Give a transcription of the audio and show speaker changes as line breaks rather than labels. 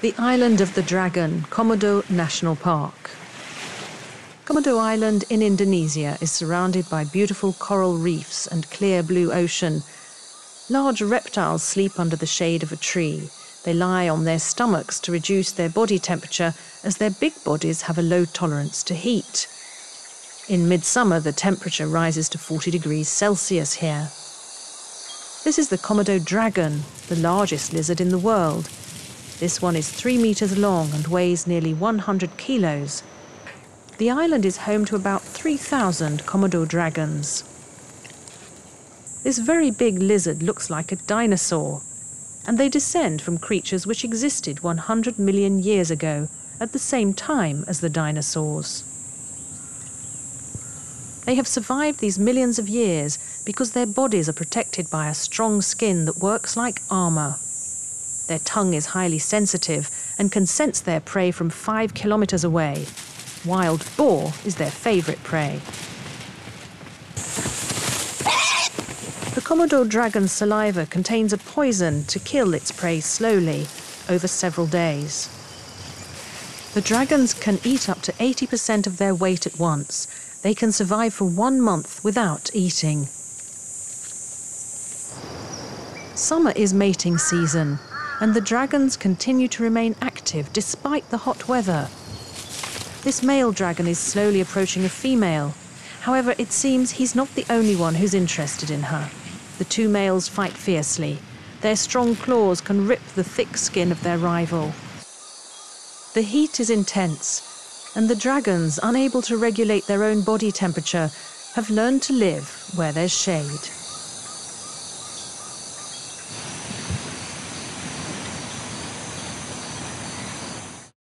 The island of the Dragon, Komodo National Park. Komodo Island in Indonesia is surrounded by beautiful coral reefs and clear blue ocean. Large reptiles sleep under the shade of a tree. They lie on their stomachs to reduce their body temperature as their big bodies have a low tolerance to heat. In midsummer, the temperature rises to 40 degrees Celsius here. This is the Komodo dragon, the largest lizard in the world. This one is three meters long and weighs nearly 100 kilos. The island is home to about 3,000 Komodo dragons. This very big lizard looks like a dinosaur, and they descend from creatures which existed 100 million years ago at the same time as the dinosaurs. They have survived these millions of years because their bodies are protected by a strong skin that works like armour. Their tongue is highly sensitive and can sense their prey from five kilometres away. Wild boar is their favourite prey. The Komodo dragon's saliva contains a poison to kill its prey slowly over several days. The dragons can eat up to 80% of their weight at once. They can survive for one month without eating. Summer is mating season, and the dragons continue to remain active despite the hot weather. This male dragon is slowly approaching a female. However, it seems he's not the only one who's interested in her. The two males fight fiercely. Their strong claws can rip the thick skin of their rival. The heat is intense, and the dragons, unable to regulate their own body temperature, have learned to live where there's shade.